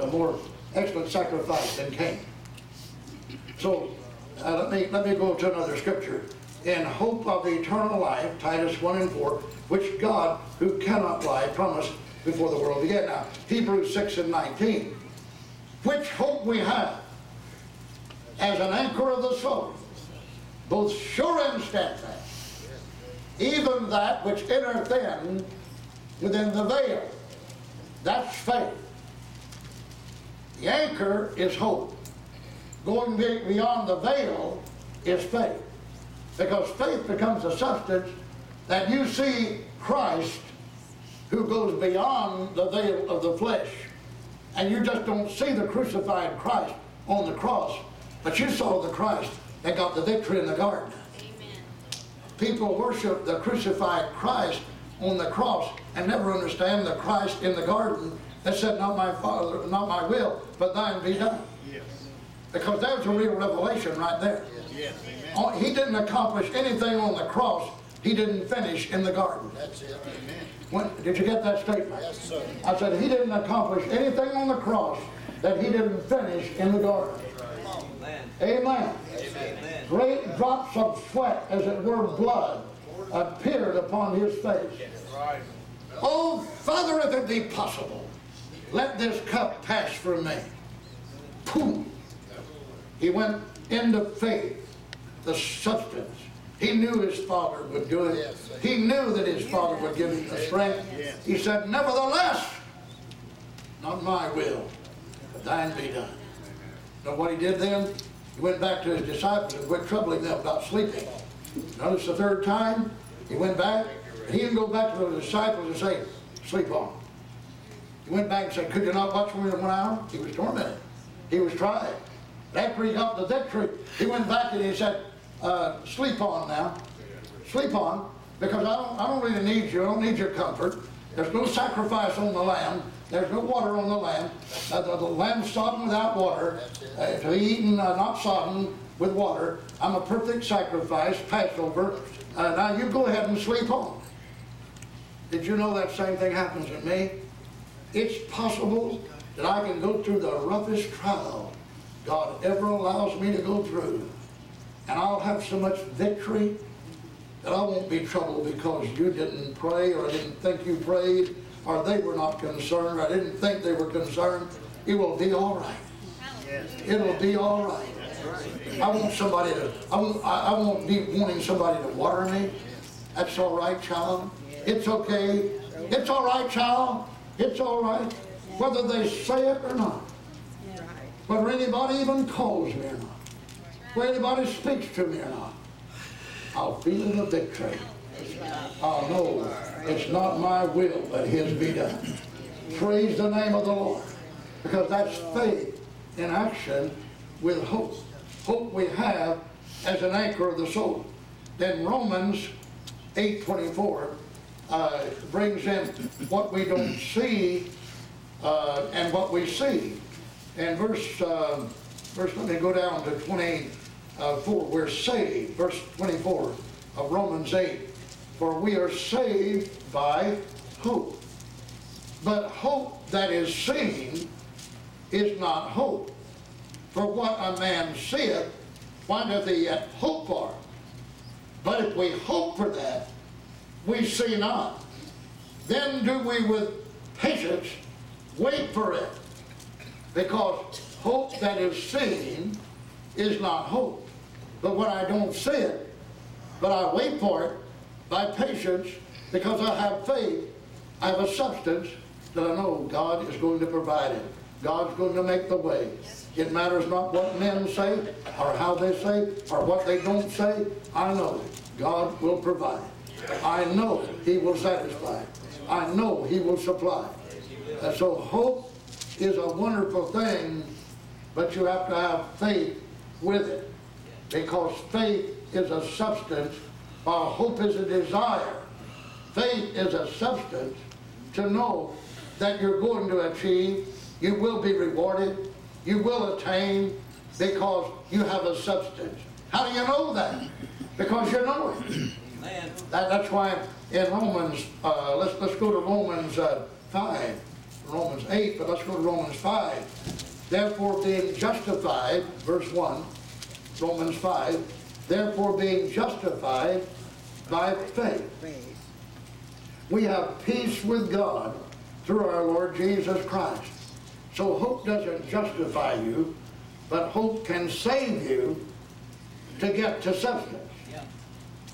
a more excellent sacrifice than Cain. So uh, let me let me go to another scripture. In hope of eternal life, Titus 1 and 4, which God, who cannot lie, promised before the world began. Now, Hebrews 6 and 19. Which hope we have as an anchor of the soul, both sure and steadfast, even that which entereth in within the veil. That's faith. The anchor is hope. Going beyond the veil is faith. Because faith becomes a substance that you see Christ who goes beyond the veil of the flesh. And you just don't see the crucified Christ on the cross, but you saw the Christ that got the victory in the garden. Amen. People worship the crucified Christ on the cross and never understand the Christ in the garden that said, Not my Father, not my will, but thine be done. Yes. Because there's a real revelation right there. Yes. Oh, he didn't accomplish anything on the cross he didn't finish in the garden. That's it. Amen. When, did you get that statement? Yes, sir. I said he didn't accomplish anything on the cross that he didn't finish in the garden. Amen. Amen. Amen. Great drops of sweat, as it were blood, appeared upon his face. Right. Oh, Father, if it be possible, let this cup pass from me. Boom. He went into faith, the substance. He knew his father would do it. He knew that his father would give him the strength. He said, Nevertheless, not my will, but thine be done. Know what he did then? He went back to his disciples and quit troubling them about sleeping. Notice the third time, he went back, and he didn't go back to the disciples and say, sleep on. Went back and said, could you not watch for me one hour? He was tormented. He was tried. After he got the victory, he went back and he said, uh, sleep on now. Sleep on, because I don't, I don't really need you. I don't need your comfort. There's no sacrifice on the lamb. There's no water on the lamb. Uh, the, the lamb's sodden without water. Uh, to be eaten, uh, not sodden with water. I'm a perfect sacrifice, Passover. Uh, now you go ahead and sleep on. Did you know that same thing happens in me? It's possible that I can go through the roughest trial God ever allows me to go through and I'll have so much victory that I won't be troubled because you didn't pray or I didn't think you prayed or they were not concerned or I didn't think they were concerned. It will be all right. It'll be all right. I want somebody to, I won't, I won't be wanting somebody to water me. That's all right, child. It's okay. It's all right, child. It's all right. Whether they say it or not. Whether anybody even calls me or not whether anybody speaks to me or not. I'll feel the victory. I'll know it's not my will, but His be done. Praise the name of the Lord. Because that's faith in action with hope. Hope we have as an anchor of the soul. Then Romans 8.24 uh, brings in what we don't see uh, and what we see. And verse, uh, verse, let me go down to 20, uh, for we're saved, verse 24 of Romans 8, for we are saved by hope. But hope that is seen is not hope. For what a man seeth, why he yet hope for? But if we hope for that, we see not. Then do we with patience wait for it. Because hope that is seen is not hope. But when I don't see it, but I wait for it by patience because I have faith, I have a substance that I know God is going to provide it. God's going to make the way. It matters not what men say or how they say or what they don't say. I know God will provide. I know He will satisfy. I know He will supply. And so hope is a wonderful thing, but you have to have faith with it because faith is a substance while hope is a desire. Faith is a substance to know that you're going to achieve, you will be rewarded, you will attain because you have a substance. How do you know that? Because you know it. That, that's why in Romans, uh, let's, let's go to Romans uh, 5. Romans 8, but let's go to Romans 5. Therefore being justified, verse 1, Romans 5, therefore being justified by faith, we have peace with God through our Lord Jesus Christ. So hope doesn't justify you, but hope can save you to get to substance.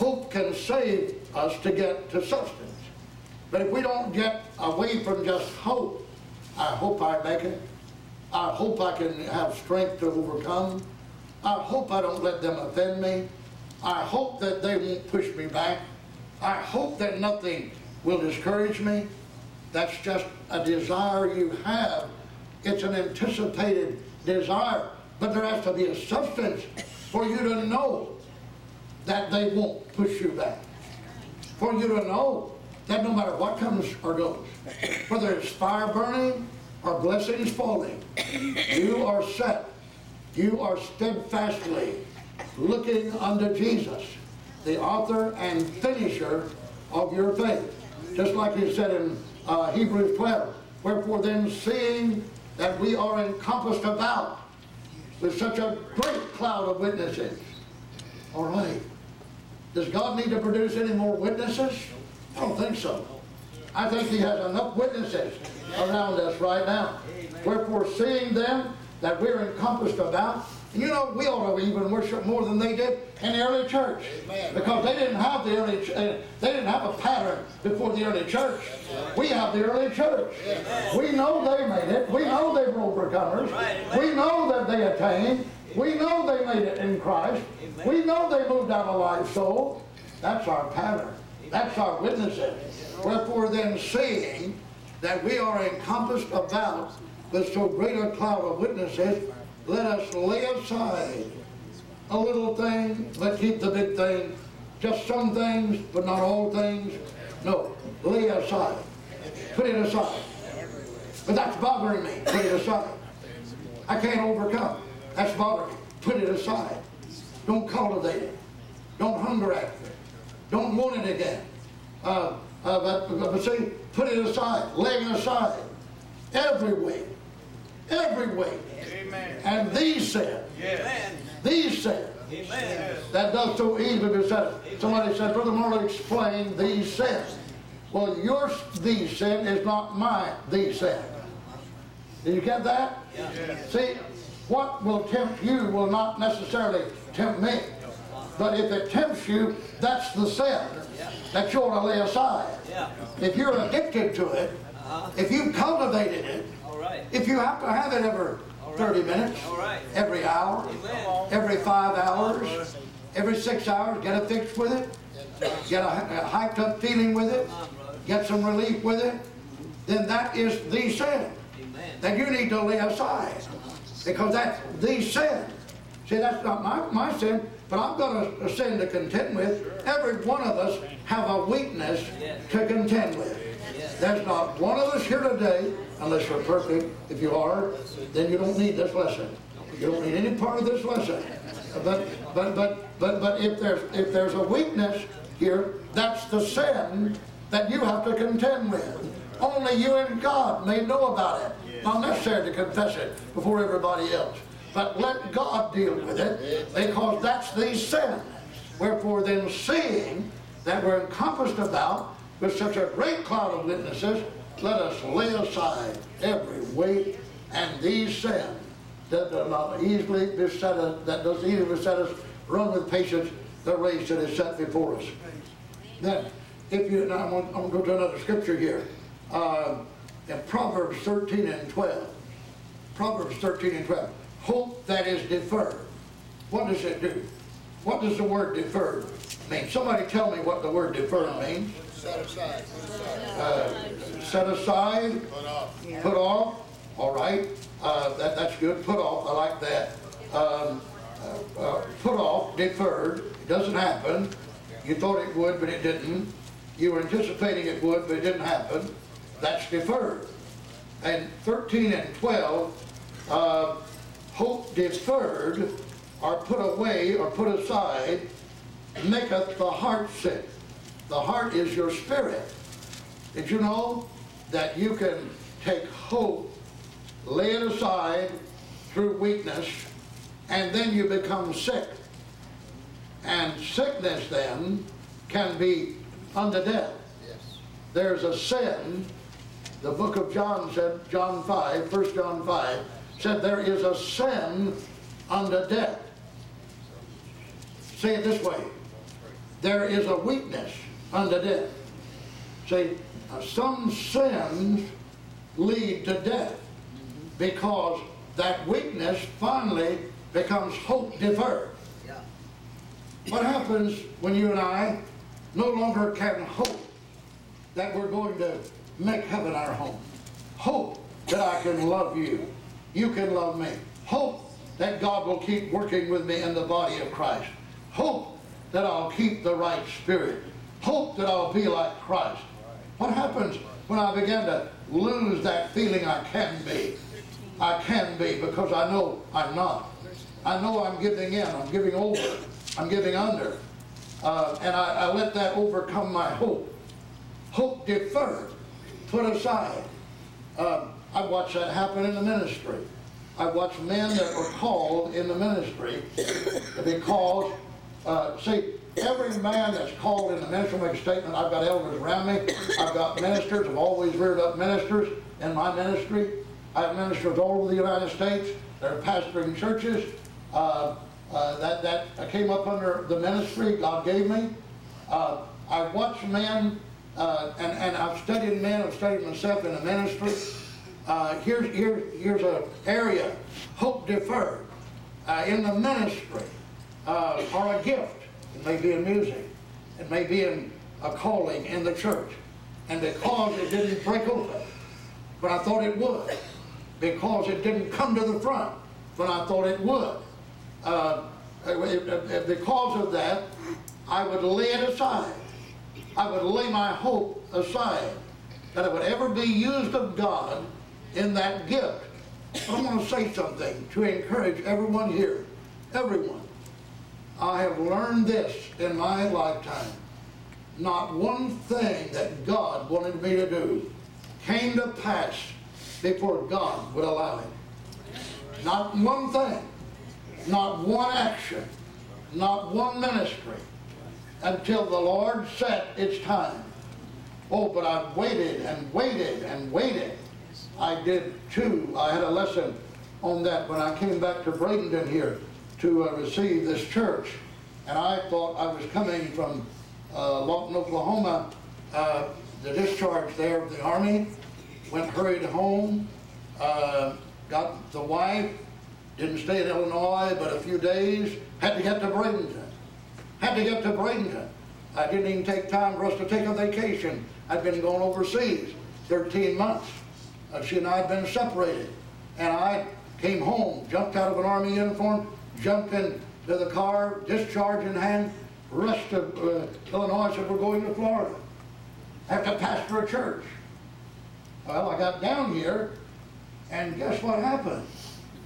Hope can save us to get to substance. But if we don't get away from just hope, I hope I make it. I hope I can have strength to overcome. I hope I don't let them offend me. I hope that they won't push me back. I hope that nothing will discourage me. That's just a desire you have. It's an anticipated desire. But there has to be a substance for you to know that they won't push you back. For you to know that no matter what comes or goes, whether it's fire burning or blessings falling, you are set. You are steadfastly looking unto Jesus, the author and finisher of your faith. Just like he said in uh, Hebrews 12, wherefore then seeing that we are encompassed about with such a great cloud of witnesses. All right. Does God need to produce any more witnesses? I don't think so. I think he has enough witnesses around us right now. Wherefore, seeing them that we're encompassed about, and you know, we ought to even worship more than they did in the early church. Because they didn't have the early, uh, they didn't have a pattern before the early church. We have the early church. We know they made it. We know they were overcomers. We know that they attained. We know they made it in Christ. We know they moved out of life soul. That's our pattern. That's our witnesses. Wherefore then seeing that we are encompassed about with so great a cloud of witnesses, let us lay aside a little thing, but keep the big thing. Just some things, but not all things. No, lay aside. Put it aside. But that's bothering me. Put it aside. I can't overcome. That's bothering me. Put it aside. Don't cultivate it. Don't hunger after it. Don't want it again. Uh, uh, but, but see, put it aside. Lay it aside every weight. Every weight. Amen. And these sin. Yes. These sin. Amen. That does so easily beset it. Somebody said, Brother Marlow, explain these sins. Well, your these sin is not my these sin. Did you get that? See, what will tempt you will not necessarily tempt me. But if it tempts you, that's the sin that you ought to lay aside. If you're addicted to it, if you've cultivated it, if you have to have it every 30 minutes, every hour, every five hours, every six hours, get a fix with it, get a, a hyped up feeling with it, get some relief with it, then that is the sin that you need to lay aside. Because that's the sin. See, that's not my, my sin, but I've got a, a sin to contend with. Every one of us have a weakness to contend with. There's not one of us here today, unless you're perfect. If you are, then you don't need this lesson. You don't need any part of this lesson. But but but but but if there's if there's a weakness here, that's the sin that you have to contend with. Only you and God may know about it. Not necessary to confess it before everybody else. But let God deal with it because that's the sin. Wherefore then seeing that we're encompassed about with such a great cloud of witnesses, let us lay aside every weight and these sins that does not easily beset us, that does easily beset us, run with patience the race that is set before us. Then, if you, now I'm I'm gonna go to another scripture here. Uh, in Proverbs 13 and 12. Proverbs 13 and 12. Hope that is deferred. What does it do? What does the word deferred mean? Somebody tell me what the word deferred means. Set aside. Set aside, Put off. put off, all right, uh, that, that's good, put off, I like that. Um, uh, uh, put off, deferred, it doesn't happen. You thought it would, but it didn't. You were anticipating it would, but it didn't happen. That's deferred. And 13 and 12, uh, hope deferred, or put away, or put aside, maketh the heart sick. The heart is your spirit. Did you know that you can take hope, lay it aside through weakness, and then you become sick. And sickness then can be unto death. There's a sin, the book of John said, John 5, 1 John 5, said there is a sin unto death. Say it this way. There is a weakness unto death. See, uh, some sins lead to death because that weakness finally becomes hope deferred. What happens when you and I no longer can hope that we're going to make heaven our home? Hope that I can love you. You can love me. Hope that God will keep working with me in the body of Christ. Hope that I'll keep the right spirit. Hope that I'll be like Christ. What happens when I begin to lose that feeling I can be? I can be because I know I'm not. I know I'm giving in. I'm giving over. I'm giving under. Uh, and I, I let that overcome my hope. Hope deferred, put aside. Uh, I watched that happen in the ministry. I watched men that were called in the ministry because, uh, see, every man that's called in the ministry make a statement, I've got elders around me, I've got ministers, I've always reared up ministers in my ministry. I have ministers all over the United States They're pastoring churches. Uh, uh, that, that came up under the ministry God gave me. Uh, I watched men, uh, and, and I've studied men, I've studied myself in the ministry. Uh, here's, here, here's an area, hope deferred, uh, in the ministry, uh, or a gift. It may be in music. It may be in a calling in the church. And because it didn't break open when I thought it would, because it didn't come to the front when I thought it would, uh, because of that, I would lay it aside. I would lay my hope aside that it would ever be used of God in that gift. But I want to say something to encourage everyone here, everyone. I have learned this in my lifetime. Not one thing that God wanted me to do came to pass before God would allow it. Not one thing not one action, not one ministry, until the Lord said it's time. Oh, but I waited and waited and waited. I did too. I had a lesson on that when I came back to Bradenton here to uh, receive this church. And I thought I was coming from uh, Lawton, Oklahoma, uh, the discharge there of the Army, went hurried home, uh, got the wife, didn't stay in Illinois but a few days. Had to get to Bradenton. Had to get to Bradenton. I didn't even take time for us to take a vacation. I'd been going overseas 13 months. Uh, she and I had been separated. And I came home, jumped out of an Army uniform, jumped into the car, discharge in hand, rushed to uh, Illinois, said, we're going to Florida. I have to pastor a church. Well, I got down here, and guess what happened?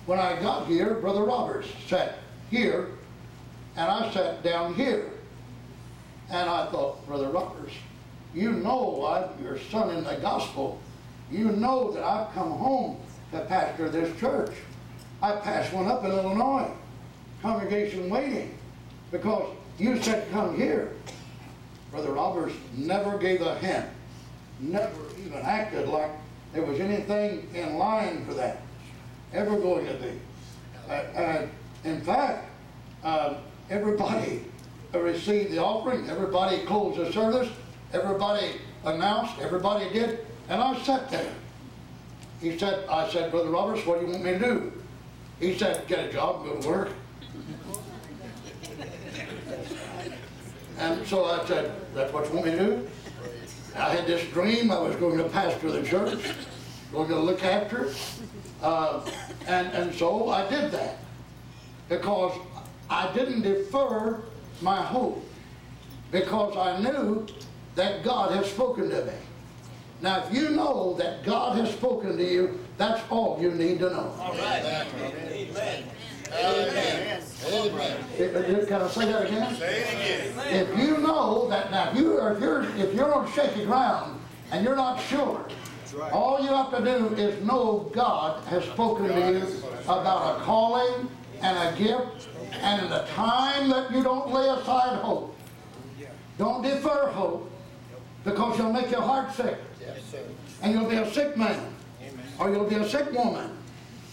When I got here, Brother Roberts sat here, and I sat down here. And I thought, Brother Roberts, you know I'm your son in the gospel. You know that I've come home to pastor this church. I passed one up in Illinois, congregation waiting, because you said come here. Brother Roberts never gave a hint, never even acted like there was anything in line for that ever going to be. Uh, uh, in fact, uh, everybody received the offering, everybody closed the service, everybody announced, everybody did, and I sat there. He said, I said, Brother Roberts, what do you want me to do? He said, get a job, go to work. and so I said, that's what you want me to do? I had this dream I was going to pastor the church, going to look after. Uh, and, and so I did that because I didn't defer my hope because I knew that God had spoken to me. Now, if you know that God has spoken to you, that's all you need to know. All right. Amen. Amen. Amen. Can I say that again? Say it again. If you know that now, if you are if you're if you're on shaky ground and you're not sure right. All you have to do is know God has spoken to you about a calling and a gift, and in the time that you don't lay aside hope, don't defer hope, because you'll make your heart sick, Yes, sir. and you'll be a sick man, or you'll be a sick woman.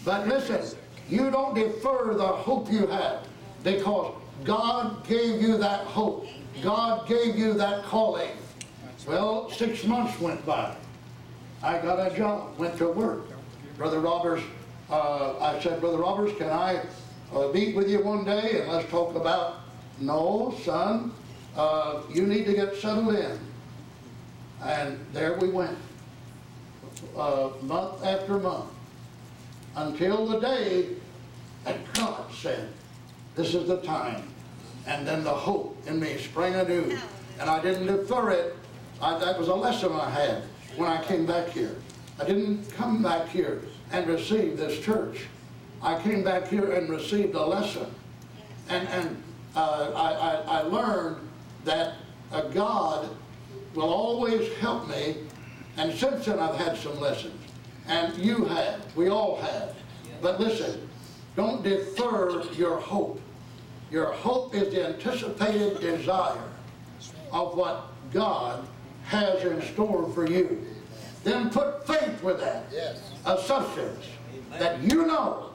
But listen, you don't defer the hope you have, because God gave you that hope. God gave you that calling. Well, six months went by. I got a job, went to work. Brother Roberts, uh, I said, Brother Roberts, can I uh, meet with you one day and let's talk about, no, son, uh, you need to get settled in. And there we went, uh, month after month, until the day that God said, this is the time. And then the hope in me sprang anew. And I didn't defer it. I, that was a lesson I had when I came back here. I didn't come back here and receive this church. I came back here and received a lesson. And, and uh, I, I, I learned that a God will always help me. And since then, I've had some lessons. And you have. We all have. But listen, don't defer your hope. Your hope is the anticipated desire of what God has in store for you. Then put faith with that. Yes. A substance that you know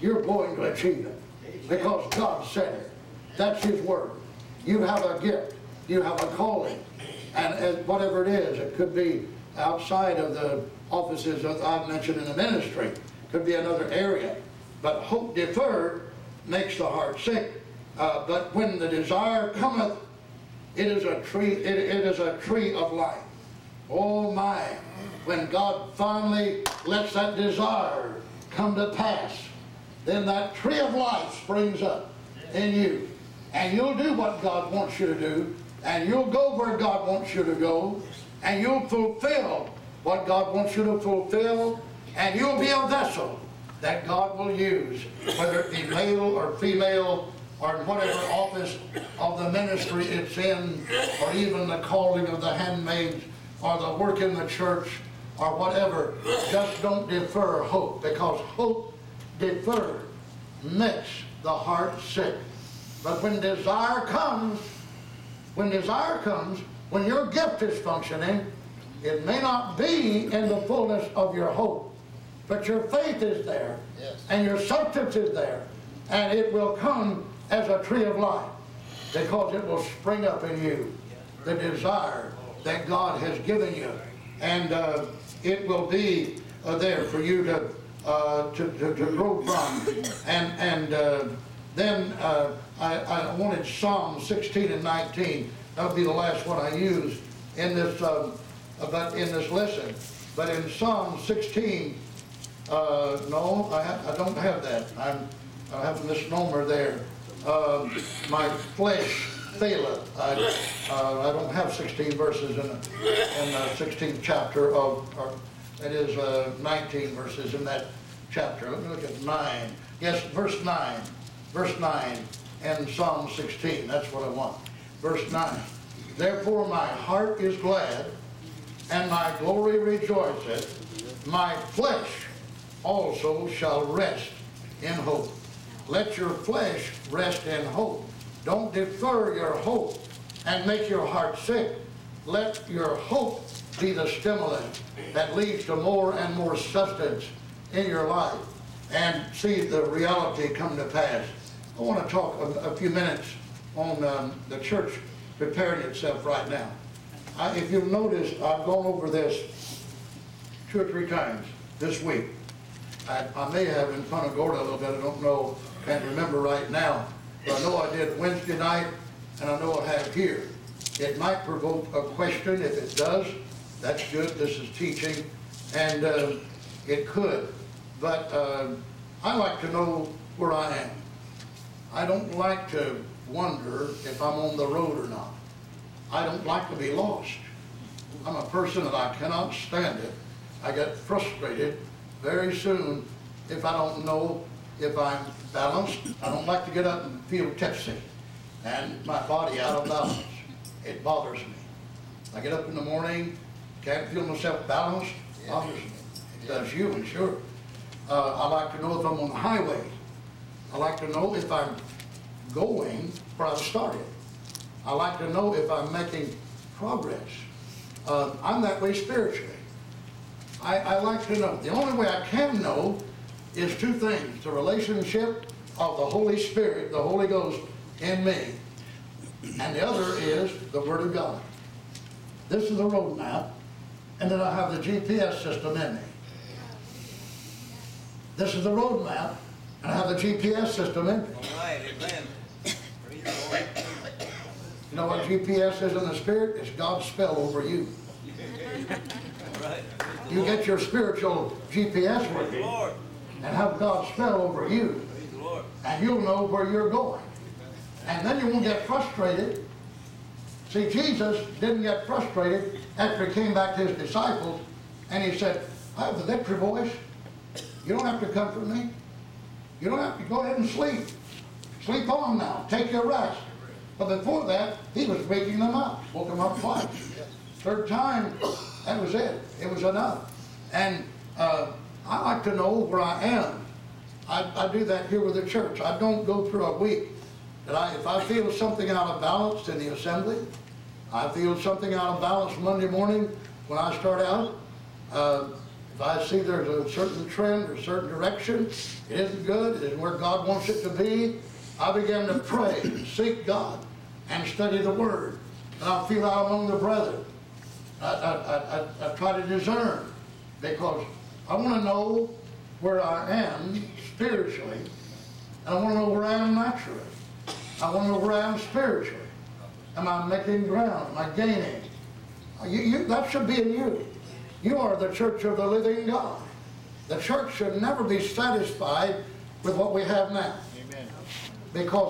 you're going to achieve it. Because God said it. That's His word. You have a gift. You have a calling. And, and whatever it is, it could be outside of the offices that I've mentioned in the ministry. Could be another area. But hope deferred makes the heart sick. Uh, but when the desire cometh, it is a tree, it, it is a tree of life. Oh my, when God finally lets that desire come to pass, then that tree of life springs up in you. And you'll do what God wants you to do, and you'll go where God wants you to go, and you'll fulfill what God wants you to fulfill, and you'll be a vessel that God will use, whether it be male or female, or whatever office of the ministry it's in, or even the calling of the handmaids, or the work in the church, or whatever. Just don't defer hope, because hope deferred makes the heart sick. But when desire comes, when desire comes, when your gift is functioning, it may not be in the fullness of your hope, but your faith is there, Yes. and your substance is there, and it will come as a tree of life, because it will spring up in you, the desire that God has given you, and uh, it will be uh, there for you to, uh, to, to, to grow from, and, and uh, then uh, I, I wanted Psalm 16 and 19. That'll be the last one I use in this, um, but in this lesson. But in Psalm 16, uh, no, I, ha- I don't have that. I'm, I have a misnomer there. Um, my flesh faileth. I, uh, I don't have 16 verses in, the- in the 16th chapter of, or it is uh, 19 verses in that chapter. Let me look at 9. Yes, verse 9. Verse 9 and Psalm 16. That's what I want. Verse 9. Therefore my heart is glad, and my glory rejoiceth. My flesh also shall rest in hope. Let your flesh rest in hope. Don't defer your hope and make your heart sick. Let your hope be the stimulant that leads to more and more substance in your life and see the reality come to pass. I want to talk a, a few minutes on um, the church preparing itself right now. I, if you've noticed, I've gone over this two or three times this week. I, I may have in Punta Gorda a little bit, I don't know, can't remember right now. But I know I did Wednesday night, and I know I have here. It might provoke a question, if it does, that's good, this is teaching, and, uh, it could. But, uh, I like to know where I am. I don't like to wonder if I'm on the road or not. I don't like to be lost. I'm a person that I cannot stand it. I get frustrated very soon if I don't know if I'm balanced. I don't like to get up and feel tipsy and my body out of balance. It bothers me. I get up in the morning, can't feel myself balanced. obviously. That's human, sure. Uh, I like to know if I'm on the highway. I like to know if I'm going where I started. I like to know if I'm making progress. Uh, I'm that way spiritually. I, I like to know. The only way I can know is two things. The relationship of the Holy Spirit, the Holy Ghost in me. And the other is the Word of God. This is the roadmap, and then I have the GPS system in me. This is the roadmap, and I have the GPS system in. All right, amen. Praise the Lord. You know what GPS is in the Spirit? It's God's spell over you. All right. You get your spiritual GPS Praise the working Lord. and have God's spell over you, Praise the Lord. and you'll know where you're going. And then you won't get frustrated. See, Jesus didn't get frustrated after he came back to his disciples, and he said, I have the victory, boys. You don't have to comfort me. You don't have to go ahead and sleep. Sleep on now. Take your rest. But before that, he was waking them up. Woke them up twice. Third time, that was it. It was enough. And uh, I like to know where I am. I, I do that here with the church. I don't go through a week that I, if I feel something out of balance in the assembly, I feel something out of balance Monday morning when I start out. Uh, if I see there's a certain trend or certain direction, it isn't good, it isn't where God wants it to be, I begin to pray, seek God, and study the Word. And I'll feel out among the brethren. I, I, I, I, I try to discern because I want to know where I am spiritually, and I want to know where I am naturally. I want to know where I am spiritually. Am I making ground? Am I gaining? You, you, that should be in you. You are the church of the living God. The church should never be satisfied with what we have now. Because